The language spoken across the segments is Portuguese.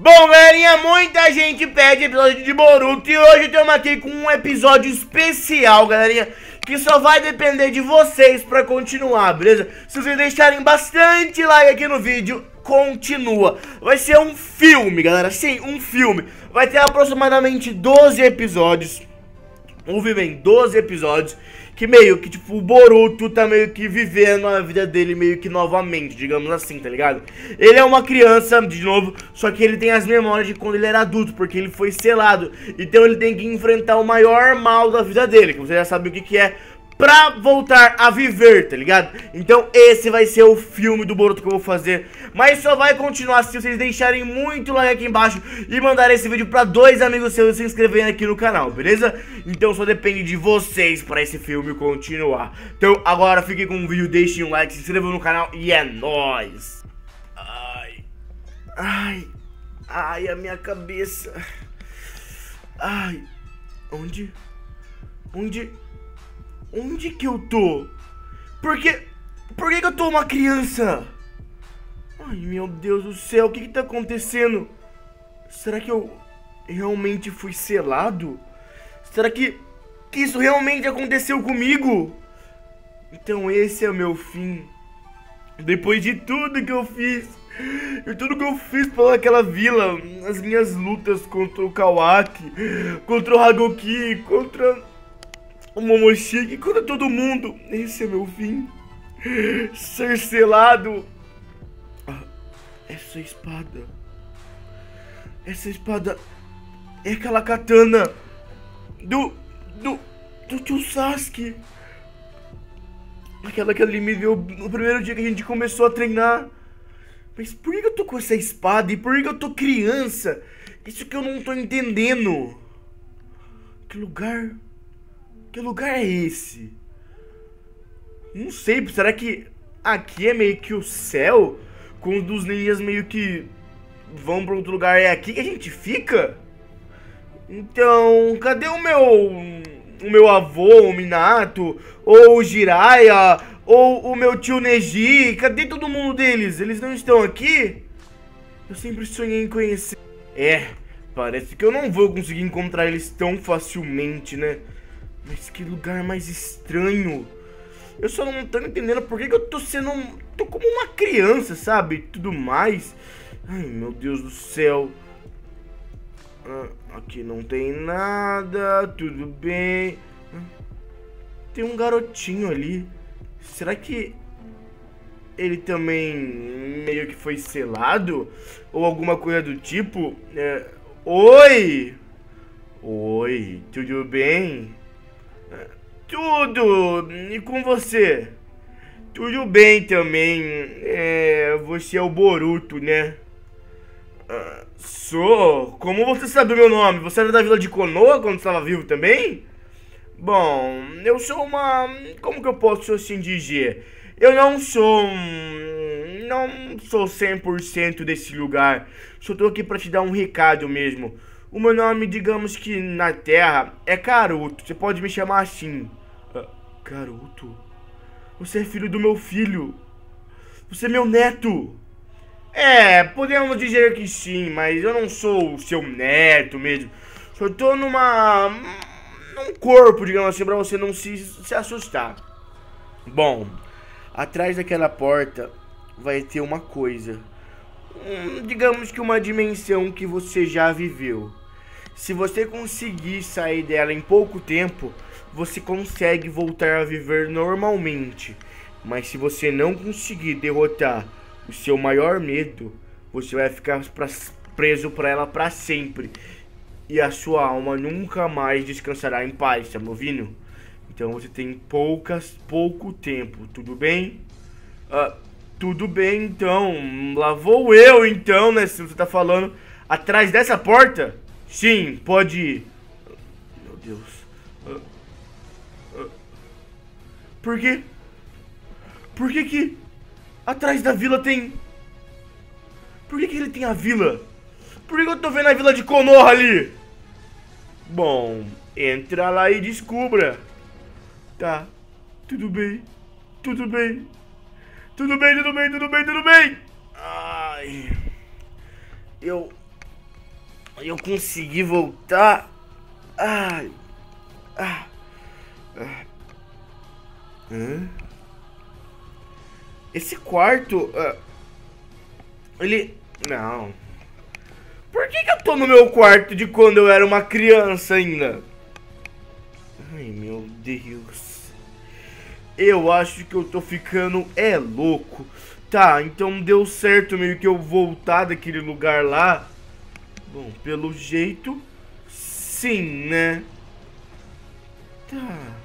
Bom, galerinha, muita gente pede episódio de Boruto e hoje estamos aqui com um episódio especial, galerinha, que só vai depender de vocês pra continuar, beleza? Se vocês deixarem bastante like aqui no vídeo, continua. Vai ser um filme, galera, sim, um filme. Vai ter aproximadamente 12 episódios, ouve bem, 12 episódios que meio que, tipo, o Boruto tá meio que vivendo a vida dele meio que novamente, digamos assim, tá ligado? Ele é uma criança, de novo, só que ele tem as memórias de quando ele era adulto, porque ele foi selado. Então ele tem que enfrentar o maior mal da vida dele, que você já sabe o que que é pra voltar a viver, tá ligado? Então esse vai ser o filme do Boruto que eu vou fazer Mas só vai continuar se vocês deixarem muito like aqui embaixo E mandarem esse vídeo pra dois amigos seus se inscreverem aqui no canal, beleza? Então só depende de vocês pra esse filme continuar Então agora fiquem com o vídeo, deixem um like, se inscrevam no canal e é nóis Ai, ai, ai a minha cabeça Ai, onde, onde... Onde que eu tô? Por que... Por que, que eu tô uma criança? Ai, meu Deus do céu, o que que tá acontecendo? Será que eu realmente fui selado? Será que, que isso realmente aconteceu comigo? Então esse é o meu fim. Depois de tudo que eu fiz, e tudo que eu fiz pelaquela vila, as minhas lutas contra o Kawaki, contra o Hagoki, contra o Momoshiki contra todo mundo. Esse é meu fim. Ser selado. Essa espada. Essa espada é aquela katana do. do. do tio Sasuke. Aquela que ele me deu no primeiro dia que a gente começou a treinar. Mas por que eu tô com essa espada? E por que eu tô criança? Isso que eu não tô entendendo. Que lugar que lugar é esse? Não sei, será que aqui é meio que o céu? Quando os ninjas meio que vão para outro lugar, é aqui que a gente fica? Então, cadê o meu o meu avô, o Minato, ou o Jiraiya, ou o meu tio Neji? Cadê todo mundo deles? Eles não estão aqui? Eu sempre sonhei em conhecer. É, parece que eu não vou conseguir encontrar eles tão facilmente, né? Mas que lugar mais estranho. Eu só não tô entendendo por que, que eu tô sendo. tô como uma criança, sabe? Tudo mais. Ai, meu Deus do céu. Ah, aqui não tem nada. Tudo bem. Tem um garotinho ali. Será que ele também meio que foi selado? Ou alguma coisa do tipo? É... Oi! Oi, tudo bem? Tudo! E com você? Tudo bem também. É, você é o Boruto, né? Ah, sou? Como você sabe o meu nome? Você era da vila de Konoha quando estava vivo também? Bom, eu sou uma... Como que eu posso assim dizer? Eu não sou... Não sou 100% desse lugar. Só tô aqui pra te dar um recado mesmo. O meu nome, digamos que na Terra, é Caruto. Você pode me chamar assim. Garoto, você é filho do meu filho. Você é meu neto. É, podemos dizer que sim, mas eu não sou o seu neto mesmo. Só tô numa. num corpo, digamos assim, pra você não se, se assustar. Bom, atrás daquela porta vai ter uma coisa. Hum, digamos que uma dimensão que você já viveu. Se você conseguir sair dela em pouco tempo, você consegue voltar a viver normalmente. Mas se você não conseguir derrotar o seu maior medo, você vai ficar pra, preso para ela para sempre. E a sua alma nunca mais descansará em paz, tá me ouvindo? Então você tem poucas, pouco tempo, tudo bem? Uh, tudo bem, então. Lá vou eu, então, né? Se você tá falando atrás dessa porta? Sim, pode ir. Meu Deus. Por quê? Por que que atrás da vila tem... Por que que ele tem a vila? Por que, que eu tô vendo a vila de Konoha ali? Bom, entra lá e descubra. Tá, tudo bem, tudo bem. Tudo bem, tudo bem, tudo bem, tudo bem. Ai... Eu... Eu consegui voltar. Ai. Ah. ah. Hã? Esse quarto. Uh, ele. Não. Por que, que eu tô no meu quarto de quando eu era uma criança ainda? Ai meu Deus. Eu acho que eu tô ficando é louco. Tá, então deu certo meio que eu voltar daquele lugar lá. Bom, pelo jeito, sim, né? Tá.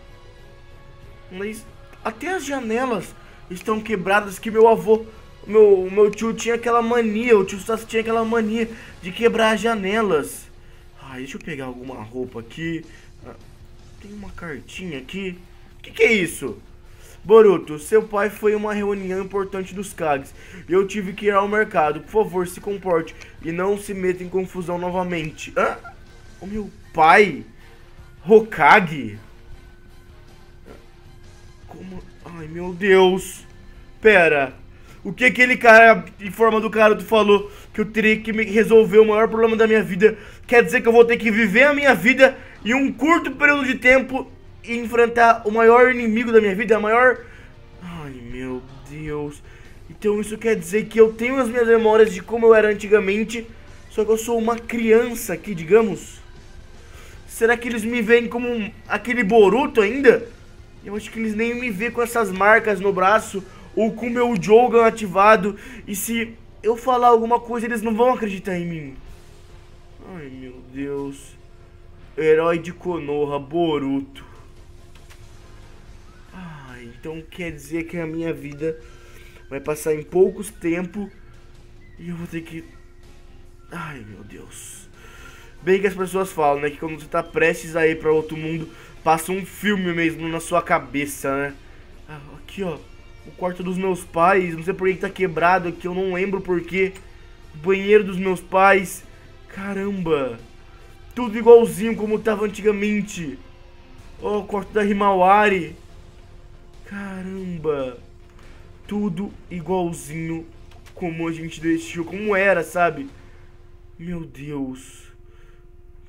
Mas até as janelas estão quebradas que meu avô, meu, meu tio tinha aquela mania, o tio Sassi tinha aquela mania de quebrar as janelas. Ai, deixa eu pegar alguma roupa aqui. Ah, tem uma cartinha aqui. O que, que é isso? Boruto, seu pai foi uma reunião importante dos Kages. Eu tive que ir ao mercado. Por favor, se comporte e não se meta em confusão novamente. Hã? O meu pai? Hokage? Como? Ai, meu Deus. Pera. O que aquele cara, em forma do cara, tu falou que eu teria que resolver o maior problema da minha vida? Quer dizer que eu vou ter que viver a minha vida em um curto período de tempo enfrentar o maior inimigo da minha vida, a maior... Ai, meu Deus. Então isso quer dizer que eu tenho as minhas memórias de como eu era antigamente, só que eu sou uma criança aqui, digamos. Será que eles me veem como um, aquele Boruto ainda? Eu acho que eles nem me veem com essas marcas no braço ou com meu Jogan ativado. E se eu falar alguma coisa, eles não vão acreditar em mim. Ai, meu Deus. Herói de Konoha, Boruto. Então quer dizer que a minha vida vai passar em poucos tempo e eu vou ter que... Ai, meu Deus. Bem que as pessoas falam, né? Que quando você tá prestes a ir pra outro mundo, passa um filme mesmo na sua cabeça, né? Ah, aqui, ó. O quarto dos meus pais. Não sei por que tá quebrado aqui, eu não lembro porquê. O banheiro dos meus pais. Caramba. Tudo igualzinho como tava antigamente. Ó, oh, o quarto da Himawari. Caramba. Tudo igualzinho como a gente deixou, como era, sabe? Meu Deus.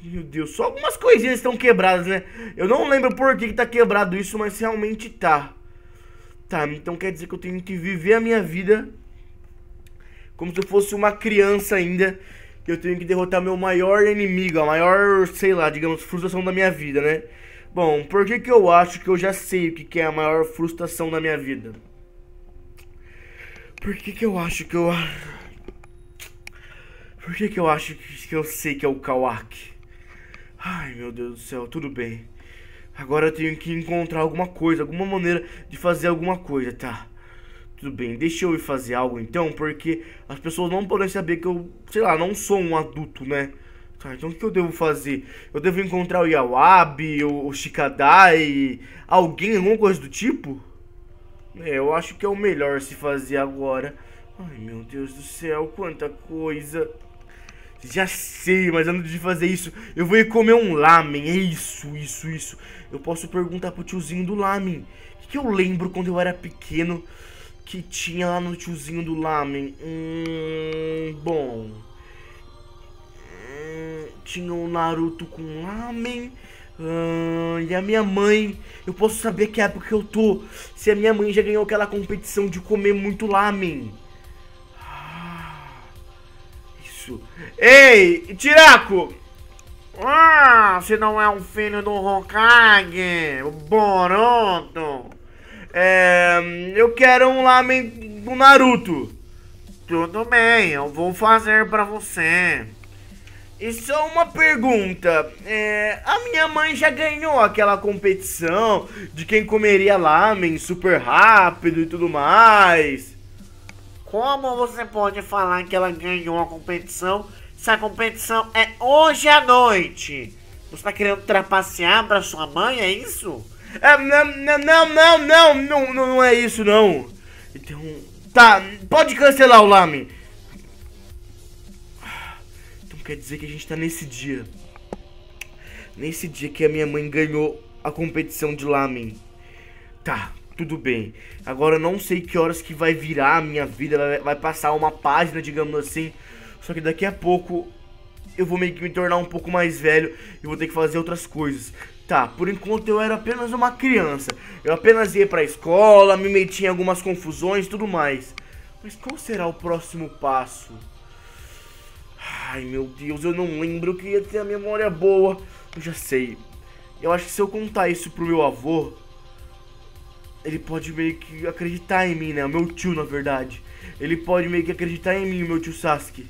Meu Deus, só algumas coisinhas estão quebradas, né? Eu não lembro por que, que tá quebrado isso, mas realmente tá. Tá, então quer dizer que eu tenho que viver a minha vida como se eu fosse uma criança ainda. Que eu tenho que derrotar meu maior inimigo, a maior, sei lá, digamos, frustração da minha vida, né? Bom, por que, que eu acho que eu já sei o que, que é a maior frustração da minha vida? Por que, que eu acho que eu. Por que, que eu acho que, que eu sei que é o Kawaki? Ai, meu Deus do céu, tudo bem. Agora eu tenho que encontrar alguma coisa, alguma maneira de fazer alguma coisa, tá? Tudo bem, deixa eu ir fazer algo então, porque as pessoas não podem saber que eu, sei lá, não sou um adulto, né? Tá, então o que eu devo fazer? Eu devo encontrar o Yawabi, o, o Shikadai, alguém, alguma coisa do tipo? É, eu acho que é o melhor se fazer agora. Ai, meu Deus do céu, quanta coisa. Já sei, mas antes de fazer isso, eu vou ir comer um lamen. É isso, isso, isso. Eu posso perguntar pro tiozinho do lamen. O que, eu lembro quando eu era pequeno que tinha lá no tiozinho do lamen? Hum, bom. Tinha o Naruto com lamen. Hum, e a minha mãe, eu posso saber que época que eu tô. Se a minha mãe já ganhou aquela competição de comer muito lamen. isso? Ei, Tiraco! Ah, você não é um filho do Hokage, o Boruto. É, eu quero um lamen do Naruto. Tudo bem, eu vou fazer pra você. E só uma pergunta, é, a minha mãe já ganhou aquela competição de quem comeria lamen super rápido e tudo mais. Como você pode falar que ela ganhou a competição se a competição é hoje à noite? Você está querendo trapacear para sua mãe, é isso? É, não, não, não, não, não, não, não é isso não. Então, tá, pode cancelar o Lame. Quer dizer que a gente tá nesse dia. Nesse dia que a minha mãe ganhou a competição de lamen. Tá, tudo bem. Agora eu não sei que horas que vai virar a minha vida, vai, vai passar uma página, digamos assim. Só que daqui a pouco eu vou meio que me tornar um pouco mais velho e vou ter que fazer outras coisas. Tá, por enquanto eu era apenas uma criança. Eu apenas ia pra escola, me metia em algumas confusões tudo mais. Mas qual será o próximo passo? Ai meu Deus, eu não lembro, eu queria ter a memória boa. Eu já sei. Eu acho que se eu contar isso pro meu avô, ele pode meio que acreditar em mim, né? O meu tio, na verdade. Ele pode meio que acreditar em mim, o meu tio Sasuke.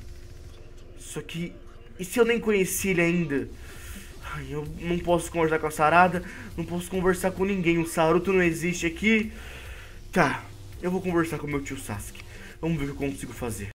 Só que, e se eu nem conheci ele ainda? Ai, eu não posso conversar com a Sarada, não posso conversar com ninguém. O Saruto não existe aqui. Tá, eu vou conversar com o meu tio Sasuke. Vamos ver o que eu consigo fazer.